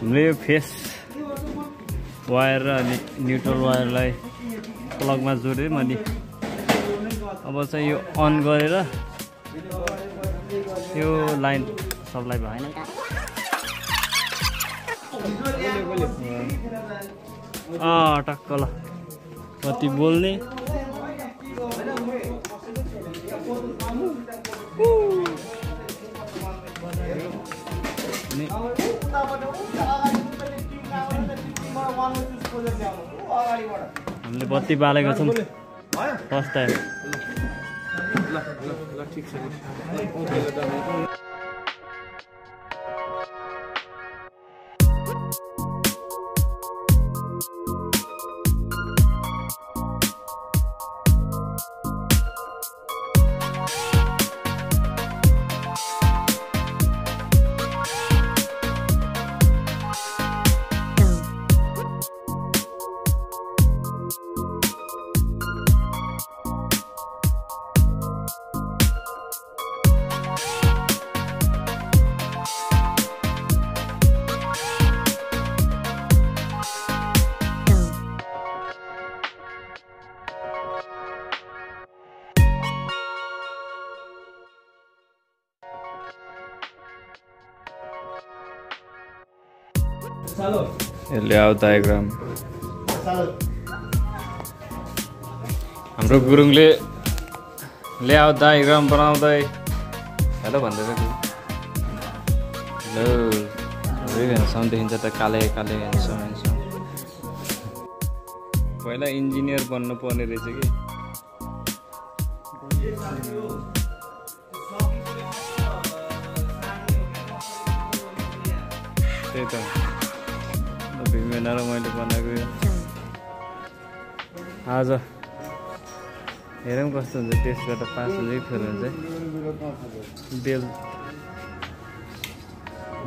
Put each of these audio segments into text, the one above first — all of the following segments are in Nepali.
यो फेस वायर र अनि न्युट्रल वायरलाई प्लगमा जोडेँ अनि अब चाहिँ यो अन गरेर यो लाइन सप्लाई भएन। अँ टक्क ल। कति बोल्ने? हामीले बत्ती बालेको छौँ फर्स्ट टाइम यसले आउ डायग्राम हाम्रो गुरुङले लेआउट डायग्राम बनाउँदै हेलो भन्दै हेलो। हेन्डसम देखिन्छ त काले काले हेन्डसम हेन्डसम पहिला इन्जिनियर बन्नु पर्ने रहेछ कि? त्यही त। भीमेना र मैले बनाएको आज हेरौँ कस्तो हुन्छ टेस्ट गरेर पास हुन्छ कि हुन्छ बेल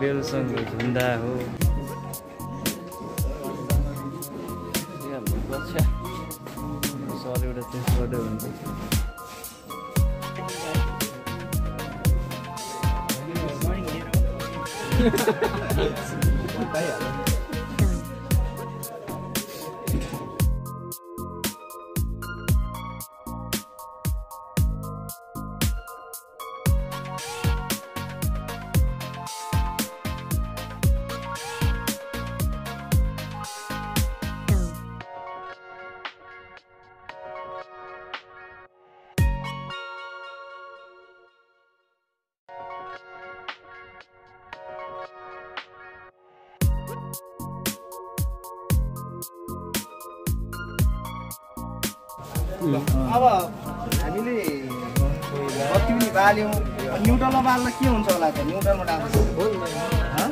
बेलसँग झुन्डा हो। सर एउटा टेस्ट गर्दै हुन्छ अब हामीले बत्ती पनि बाल्यौँ न्युट्रलमा बाल्दा के हुन्छ होला त? न्युट्रलमा डाल्दा हँ?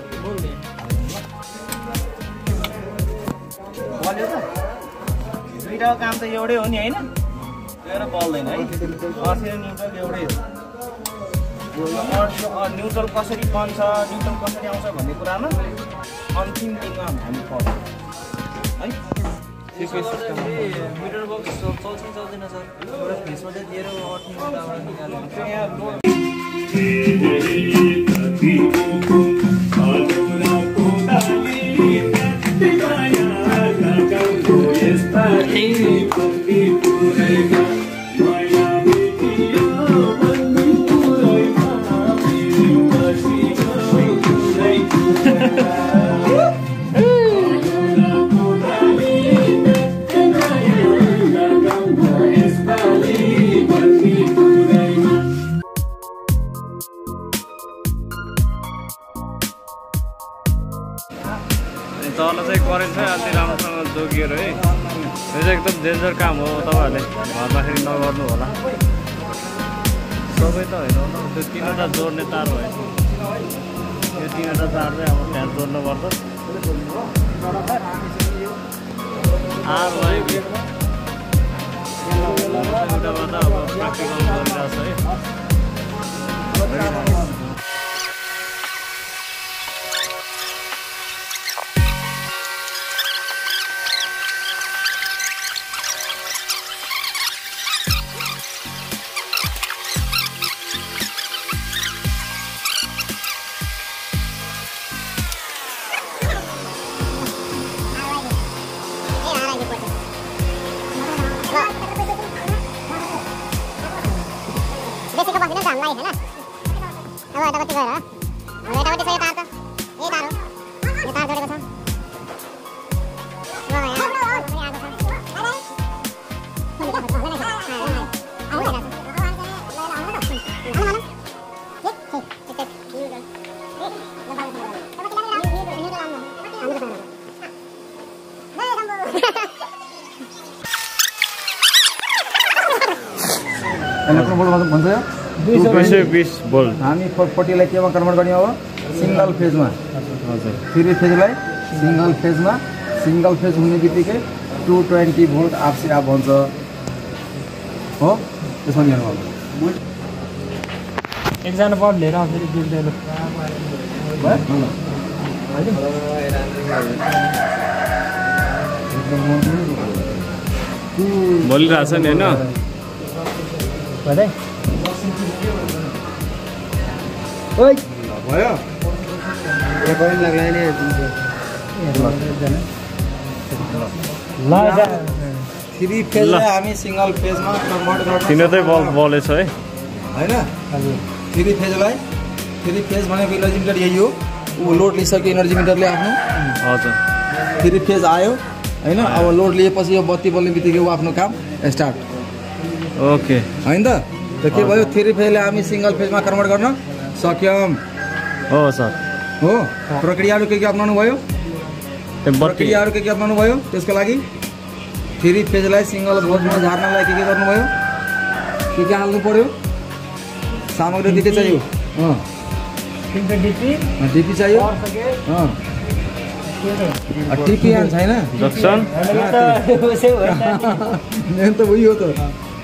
बल्यो त। दुइटाको काम त एउटै हो नि होइन? एउटा बल्दैन है? अर्सियो न्युट्रल एउटै हो। न्युट्रल कसरी बन्छ न्युट्रल कसरी आउँछ भन्ने कुरामा अन्तिम दिनमा हामी पढ्छौँ है? मिटर बक्स चल्छ चल्दैन सर एउटा फ्रिजमा चाहिँ दिएर अट्ने काम हो तपाईँहरूले फेरि नगर्नु होला सबै त होइन त्यो तिनवटा जोड्ने तार भयो यो तिनवटा तार चाहिँ अब त्यहाँ जोड्नुपर्छ आर भयो अब गरिरहेको छ है अब यतापट्टि गएर अब यतापट्टि छ यो तार त यही तार हो यो तार जोडेको छ पनि आएको छ। दुई सय बिस हामी फोर्टीलाई केमा कन्भर्ट गर्ने अब सिङ्गल फेजमा। हजुर। थ्री फेजलाई सिङ्गल फेजमा। सिङ्गल फेज हुने बित्तिकै टु ट्वेन्टी भोल्ट आफसी आफ भन्छ। हो? त्यसमा अब एकजना लिएर फेरि बिर्दैन बोलिरहेछ नि होइन? भयो। ल जा। थ्री फेजलाई हामी सिङ्गल फेजमा कन्भर्ट गर्न तिनीहरूकै बल बलेछ है। होइन? हजुर। थ्री फेजलाई थ्री फेज भनेको इनर्जी मिटर यही हो। ऊ लोड लिइसक्यो इनर्जी मिटरले आफ्नो। हजुर। थ्री फेज आयो। होइन? अब लोड लिएपछि यो बत्ती बल्ने बित्तिकै ऊ आफ्नो काम स्टार्ट ओके। होइन? त त के भयो थ्री फेजलाई हामी सिङ्गल फेजमा कन्भर्ट गर्न सक्यौँ हो सर। हो प्रक्रियाहरू के के अप्नाउनु भयो प्रक्रियाहरू के। के अप्नाउनु भयो त्यसको लागि? थ्री फेजलाई सिङ्गल भोजमा झार्नलाई के के गर्नुभयो के के हाल्नु पर्यो सामग्री के के चाहियो डिपी डिपी चाहियो टिपी मेन त उही हो त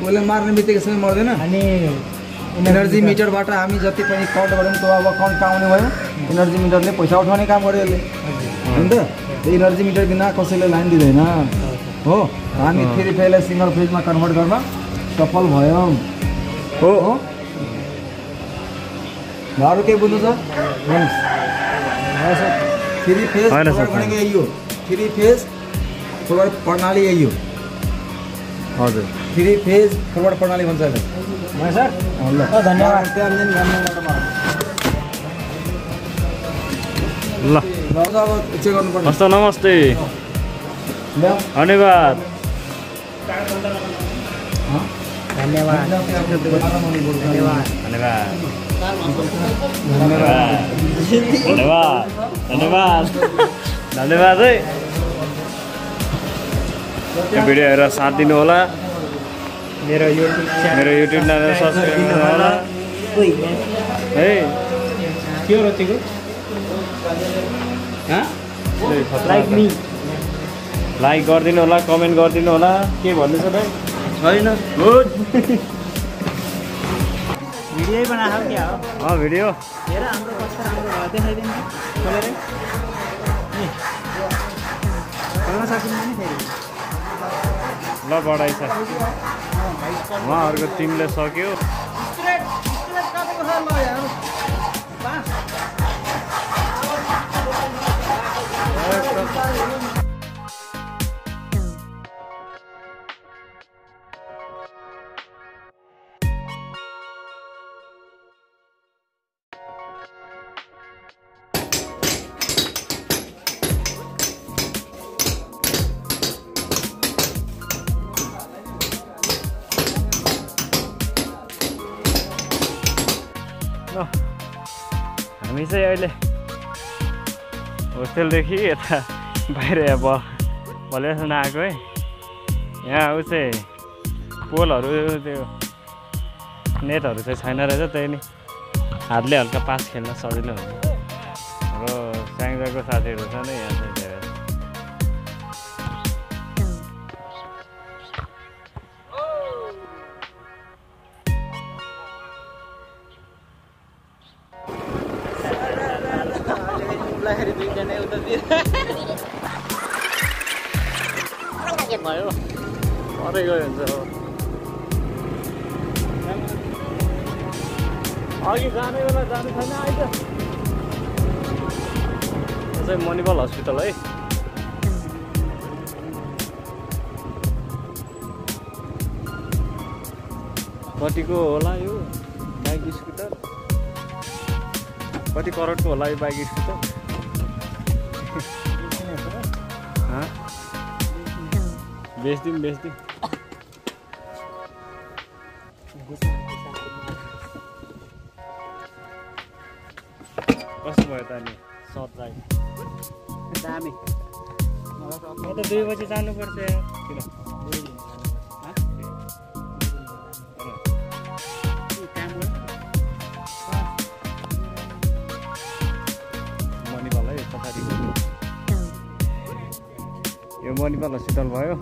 उसले मार्ने बित्तिकै समय मर्दैन। अनि इनर्जी मिटरबाट हामी जति पनि काउन्ट गऱ्यौँ त्यो अब काउन्ट आउने भयो। इनर्जी मिटरले पैसा उठाउने काम गर्यो यसले होइन त? त्यो इनर्जी मिटर बिना कसैले लाइन दिँदैन। हो? हामी थ्री फेजलाई सिङ्गल फेजमा कन्भर्ट गर्न सफल भयौँ। हो। हो? अरू केही बुझ्नु छ? थ्री फेज भनेको यही हो। थ्री फेज प्रणाली यही हो। हजुर। थ्री फेज फरवर्ड प्रणाली भन्छ सर? धन्यवाद। ल ल। अझ अब चेक गर्नुपर्ने। हस्त नमस्ते। ल्याऊ। धन्यवाद। हँ? धन्यवाद। धन्यवाद। धन्यवाद। धन्यवाद। धन्यवाद। धन्यवाद। धन्यवाद है। यो भिडियो हेरेर साथ दिनु होला मेरो युट्युब मेरो युट्युब च्यानल सब्सक्राइब गर्नु होला है? के हो रतिको? लाइक मी लाइक गरिदिनु होला कमेन्ट गरिदिनु होला के भन्नु छ भाइ छैन भिडियो बनाएको क्या हो? भिडियो। हेर हाम्रो कस्तो राम्रो भयो देखाइदिनु। खोलेर। सकिँदैन फेरि। ल बढाइ छ। उहाँहरूको टिमले सक्यो। हामी चाहिँ अहिले होस्टेलदेखि यता बाहिर अब भलिसम्म आएको है यहाँ ऊ चाहिँ पोलहरू त्यो नेटहरू चाहिँ छैन रहेछ त्यही नि हातले हल्का पास खेल्न सजिलो हुन्छ हाम्रो स्याङ्जाको साथीहरू छ नि यहाँ चाहिँ उब्लाखेरि दुईजना उतातिर जाने चाहिँ मणिपाल हस्पिटल है कतिको होला यो बाइक स्कुटर कति करोडको होला यो बाइक स्कुटर बेच्दिउँ बेच्दिउँ। कस्तो भयो त अनि राइड दामी। म त दुई बजी जानुपर्छ। किन? मणिपाल हस्पिटल भयो।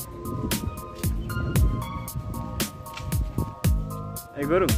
ए गरौँ